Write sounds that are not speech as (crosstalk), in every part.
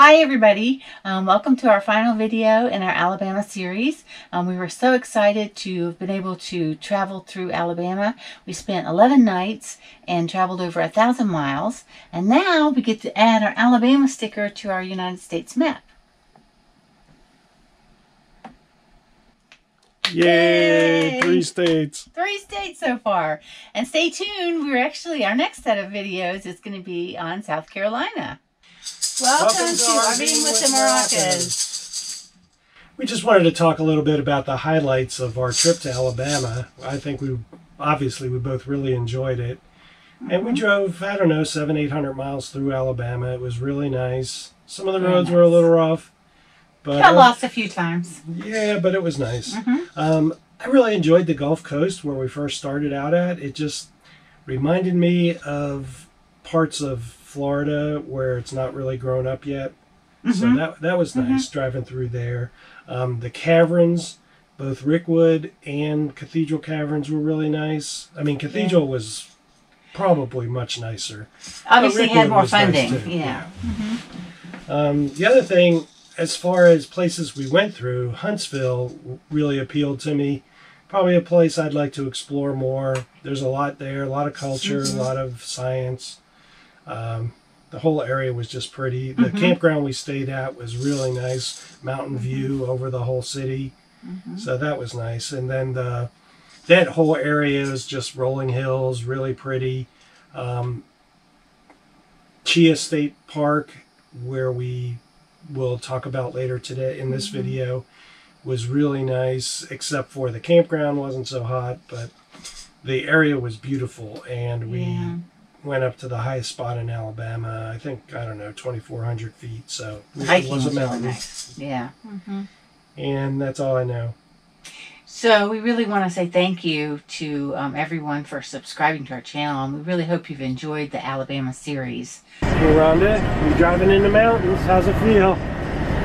Hi everybody, um, welcome to our final video in our Alabama series. Um, we were so excited to have been able to travel through Alabama. We spent 11 nights and traveled over a thousand miles and now we get to add our Alabama sticker to our United States map. Yay! Yay! Three states. Three states so far. And stay tuned, we're actually, our next set of videos is going to be on South Carolina. Welcome, Welcome to to our our with the Moracas. We just wanted to talk a little bit about the highlights of our trip to Alabama. I think we obviously we both really enjoyed it. And we drove, I don't know, seven, eight hundred miles through Alabama. It was really nice. Some of the Very roads were a little rough. But Got lost a few times. yeah, but it was nice. Mhm. Um, I really enjoyed the Gulf Coast where we first started out at. It just reminded me of parts of Florida where it's not really grown up yet. So Mhm. that that was nice driving through there. Um, the caverns, both Rickwood and Cathedral Caverns, were really nice. I mean, Cathedral was probably much nicer. Obviously, had more nice, funding. too. yeah. Um, the other thing, as far as places we went through, Huntsville really appealed to me. Probably a place I'd like to explore more. There's a lot there, a lot of culture, a lot of science. Um, the whole area was just pretty. The campground we stayed at was really nice, mountain view over the whole city. So that was nice. And then the that whole area is just rolling hills, really pretty. Um, Cheaha State Park, where we will talk about later today in this video, was really nice, except for the campground wasn't so hot, but the area was beautiful, and we Yeah. Went up to the highest spot in Alabama. I think I don't know, twenty four hundred feet. So it Hiking was was a really mountain, nice. Yeah. and that's all I know. So we really want to say thank you to um, everyone for subscribing to our channel, and we really hope you've enjoyed the Alabama series. Hey Rhonda, you driving in the mountains? How's it feel?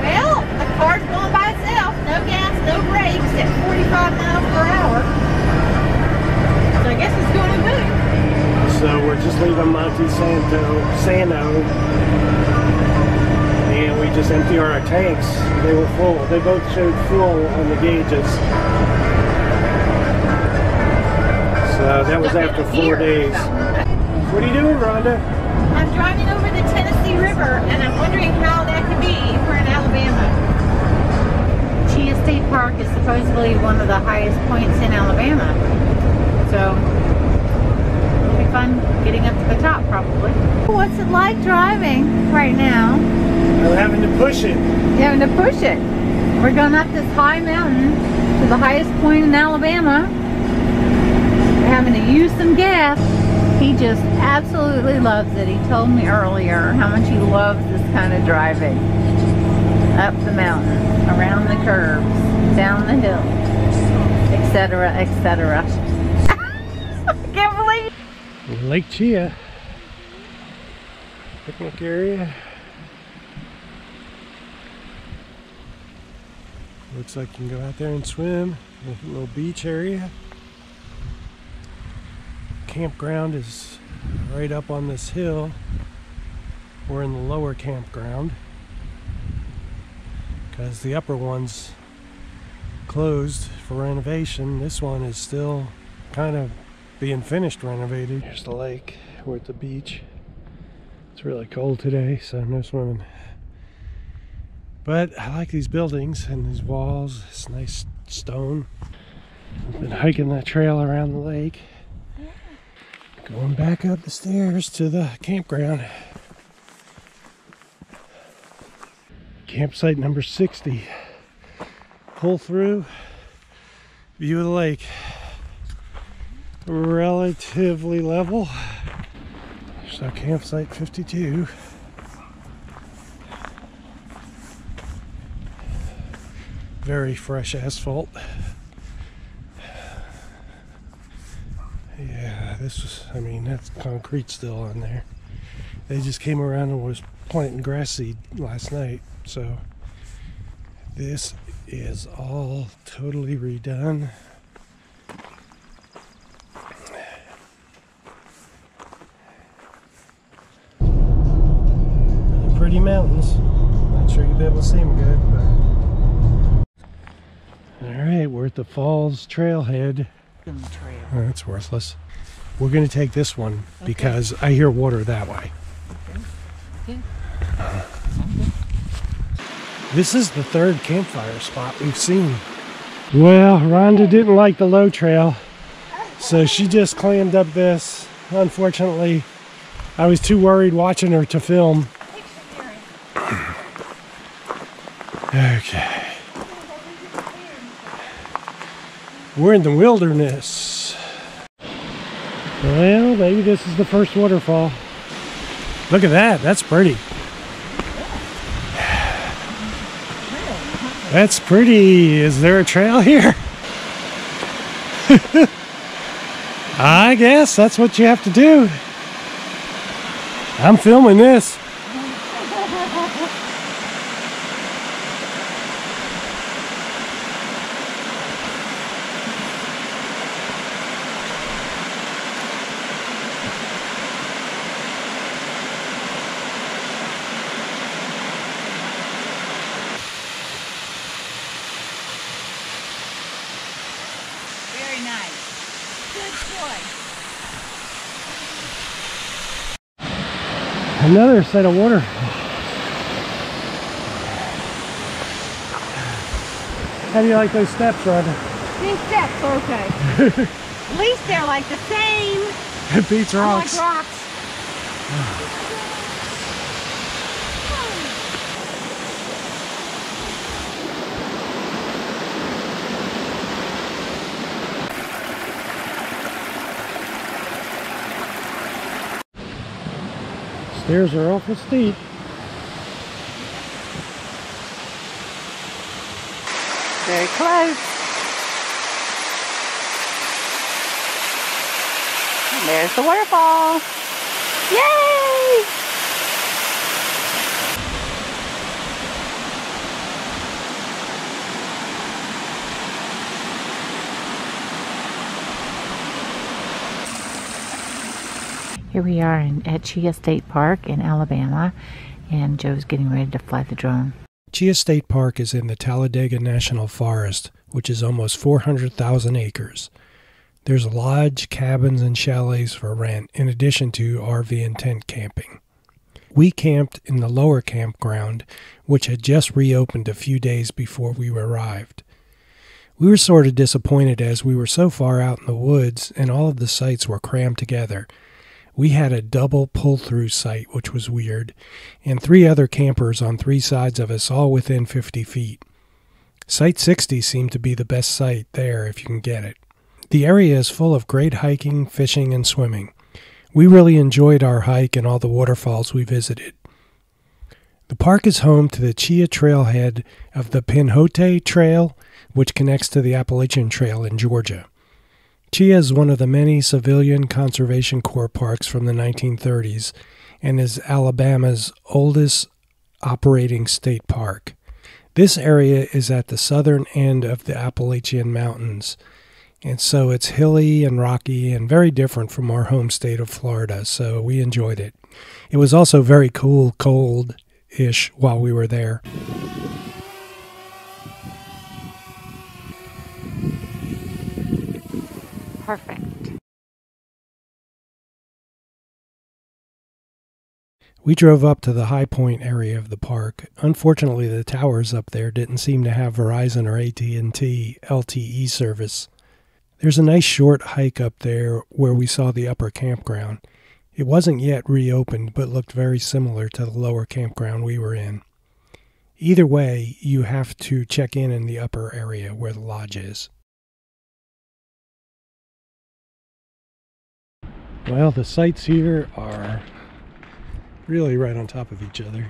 Well, the car's going by itself. No gas, no brakes at 45 miles per hour. So we're just leaving Monte Santo, Sano, and we just emptied our tanks. They were full. They both showed full on the gauges. So that was after four days. What are you doing, Rhonda? I'm driving over the Tennessee River, and I'm wondering how that could be if we're in Alabama. Cheaha State Park is supposedly one of the highest points in Alabama. So, fun getting up to the top, probably. What's it like driving right now? I'm having to push it. You're having to push it. We're going up this high mountain to the highest point in Alabama. We're having to use some gas. He just absolutely loves it. He told me earlier how much he loves this kind of driving. Up the mountain, around the curves, down the hill, etc., etc. (laughs) I can't believe Lake Cheaha. Picnic area. Looks like you can go out there and swim. A little beach area. Campground is right up on this hill. We're in the lower campground because the upper one's closed for renovation. This one is still kind of being finished renovated. Here's the lake. We're at the beach. It's really cold today, so no swimming. But I like these buildings and these walls. It's nice stone. I've been hiking that trail around the lake. Going back up the stairs to the campground. Campsite number 60. Pull through, view of the lake relatively level. So campsite 52. Very fresh asphalt. Yeah, this was, I mean, that's concrete still on there. They just came around and was planting grass seed last night. So this is all totally redone. The Falls Trailhead. Trail. Oh, that's worthless. We're going to take this one because I hear water that way. Okay. This is the third campfire spot we've seen. Well, Rhonda didn't like the low trail, so she just climbed up this. Unfortunately, I was too worried watching her to film. Okay. We're in the wilderness. Well, maybe this is the first waterfall. Look at that. That's pretty. That's pretty. Is there a trail here? (laughs) I guess that's what you have to do. I'm filming this. Very nice. Good choice. Another set of water. How do you like those steps, Rhonda? These steps are okay. (laughs) At least they're like the same. It beats rocks. Like rocks. (sighs) (laughs) Stairs are awful steep. Very close. And there's the waterfall. Yay! Here we are in, at Cheaha State Park in Alabama, and Joe's getting ready to fly the drone. Cheaha State Park is in the Talladega National Forest, which is almost 400,000 acres. There's a lodge, cabins, and chalets for rent, in addition to RV and tent camping. We camped in the lower campground, which had just reopened a few days before we arrived. We were sort of disappointed as we were so far out in the woods and all of the sites were crammed together. We had a double pull through site, which was weird, and three other campers on three sides of us, all within 50 feet. Site 60 seemed to be the best site there if you can get it. The area is full of great hiking, fishing, and swimming. We really enjoyed our hike and all the waterfalls we visited. The park is home to the Cheaha Trailhead of the Pinhoti Trail, which connects to the Appalachian Trail in Georgia. Cheaha is one of the many civilian conservation corps parks from the 1930s and is Alabama's oldest operating state park. This area is at the southern end of the Appalachian Mountains, and so it's hilly and rocky and very different from our home state of Florida, so we enjoyed it. It was also very cool, cold ish while we were there. Perfect. We drove up to the high point area of the park. Unfortunately, the towers up there didn't seem to have Verizon or AT&T LTE service. There's a nice short hike up there where we saw the upper campground. It wasn't yet reopened, but looked very similar to the lower campground we were in. Either way, you have to check in in the upper area where the lodge is. Well, the sites here are really right on top of each other.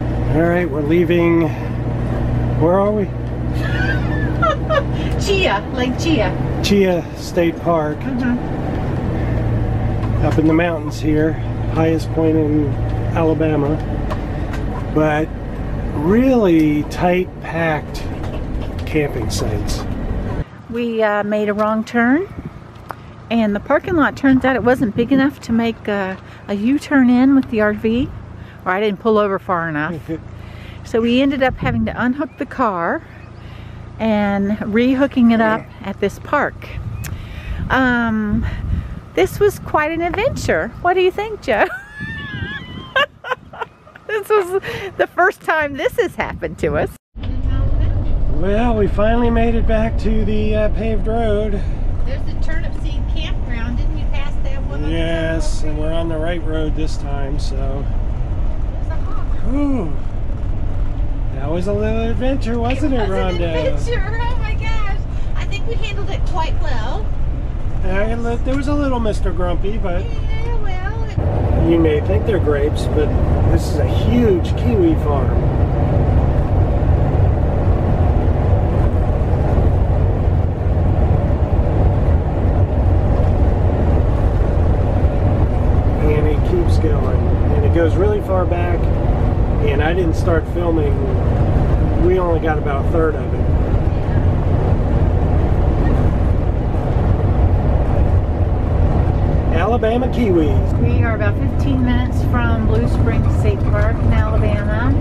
All right, we're leaving. Where are we? (laughs) Cheaha, Lake Cheaha. Cheaha State Park, Mm-hmm. up in the mountains here, highest point in Alabama. But really tight packed camping sites. we uh, made a wrong turn and the parking lot turns out it wasn't big enough to make a a U-turn in with the RV or I didn't pull over far enough. (laughs) So we ended up having to unhook the car and rehooking it up at this park. Um, this was quite an adventure. What do you think Joe (laughs) this was the first time this has happened to us Well, we finally made it back to the uh, paved road. There's a turnip seed campground. Didn't you pass that one? other Yes, time and we're on the right road this time, so. There's a hawk. That was a little adventure, wasn't it, was an Rhonda? adventure. Oh my gosh. I think we handled it quite well. Look, there was a little Mr. Grumpy, but Yeah, well, it- you may think they're grapes, but this is a huge kiwi farm. And it keeps going. And it goes really far back. And I didn't start filming. We only got about a third of it. Alabama kiwis. We are about 15 minutes from Blue Springs State Park in Alabama.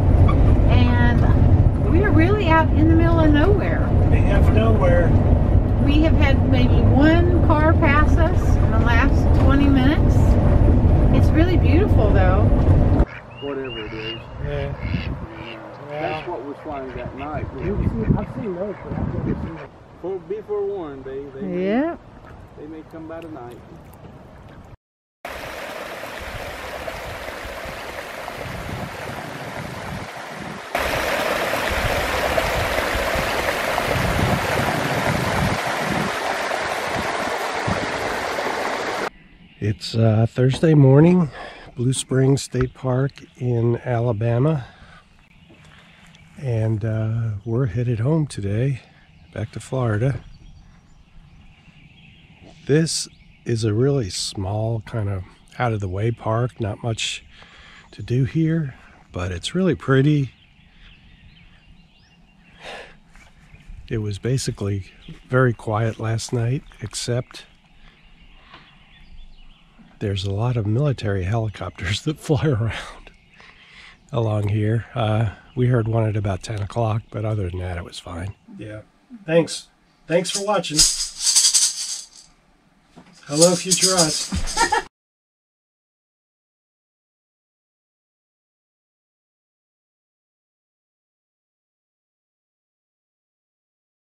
And we are really out in the middle of nowhere. Half nowhere. We have had maybe one car pass us in the last 20 minutes. It's really beautiful though. whatever it is. Yeah. That's what was flying that night. I've seen those, but I've never seen it. For, be forewarned, they they, may, they may come by tonight. It's uh, Thursday morning, Blue Springs State Park in Alabama. And uh, we're headed home today, back to Florida. This is a really small, kind of out of the way park, not much to do here, but it's really pretty. It was basically very quiet last night, except there's a lot of military helicopters (laughs) that fly around along here. Uh, we heard one at about 10 o'clock, but other than that, it was fine. Yeah. Thanks. Thanks for watching. Hello, future us.